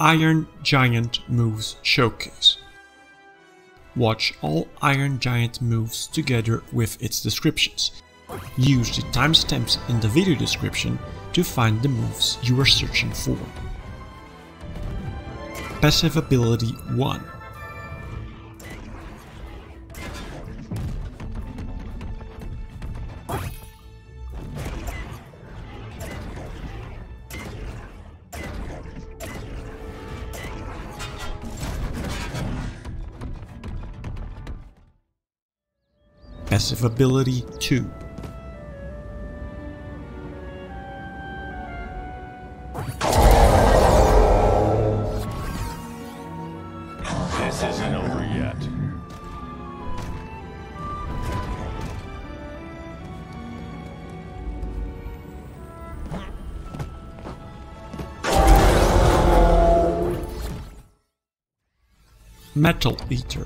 Iron Giant Moves Showcase. Watch all Iron Giant moves together with its descriptions. Use the timestamps in the video description to find the moves you are searching for. Passive Ability 1 Passive Ability 2 This isn't over yet. Metal Eater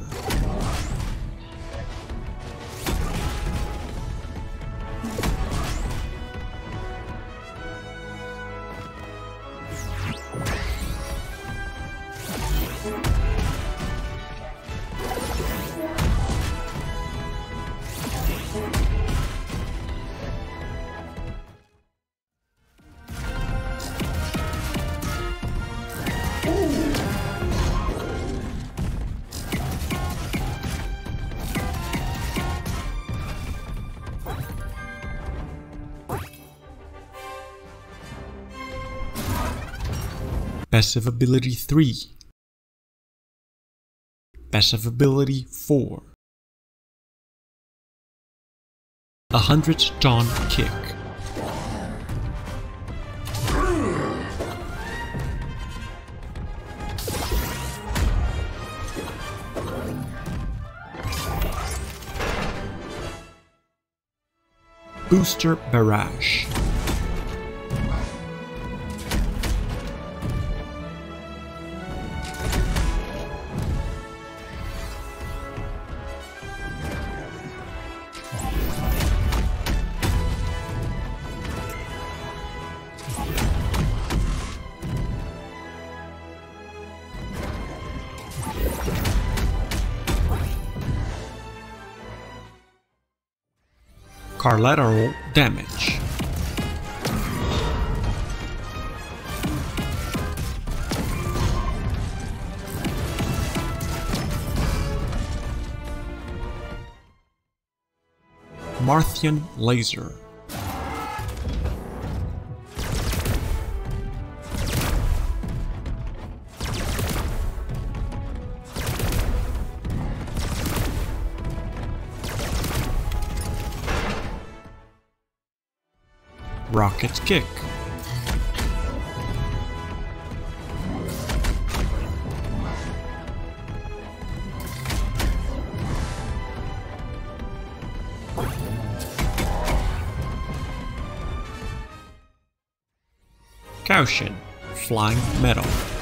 Passive Ability 3 Passive Ability 4 A Hundred Ton Kick. Booster Barrage Collateral Damage. Martian Laser Rocket Kick. Caution Flying Metal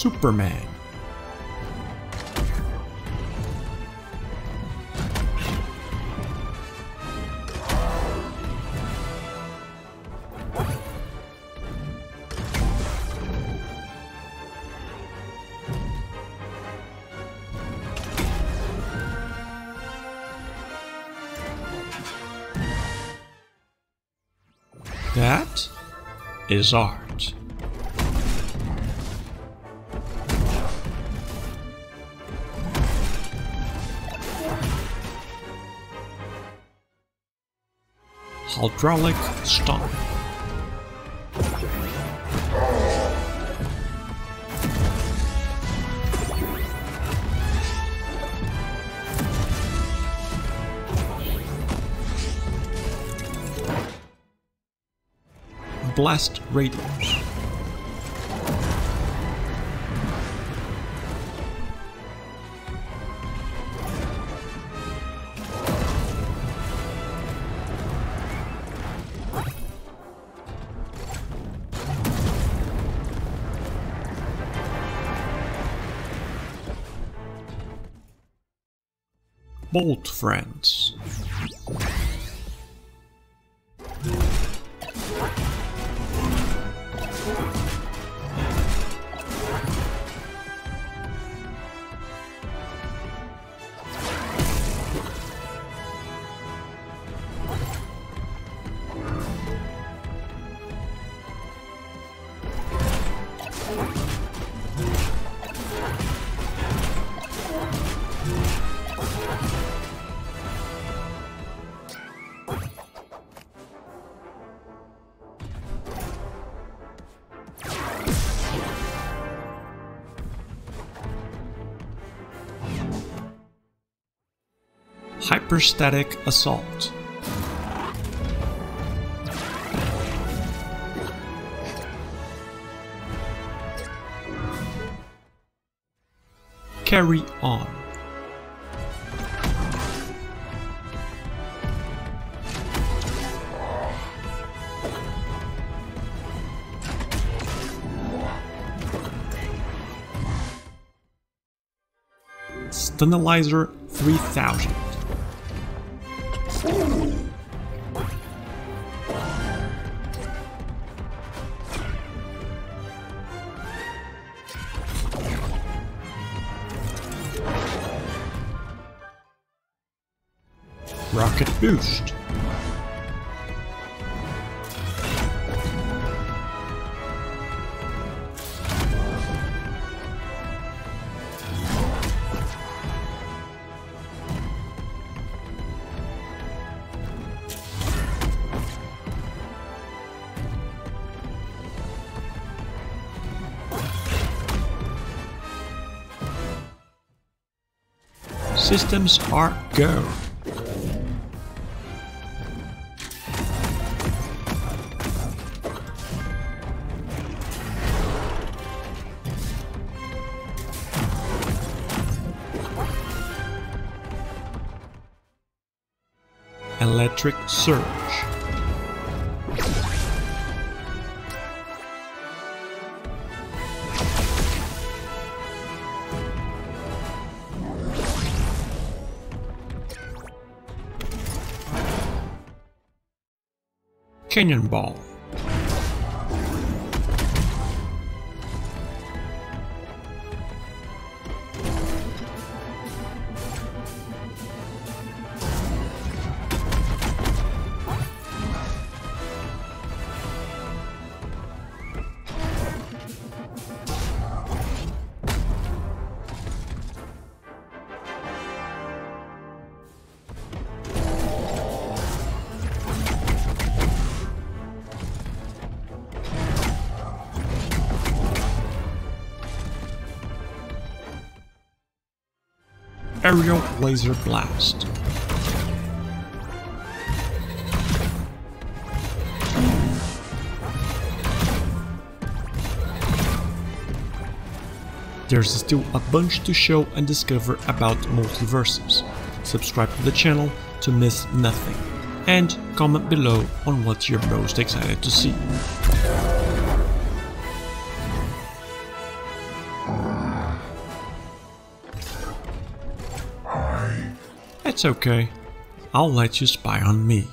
Superman That is art. hydraulic stomp. Blast radius. Bolt Friends. Hyperstatic Assault. Carry on. Stunnalizer 3000. Rocket Boost. Systems are go. Electric Surge. Cannonball. Aerial Laser Blast. There's still a bunch to show and discover about Multiversus. Subscribe to the channel to miss nothing. And comment below on what you're most excited to see. It's okay. I'll let you spy on me.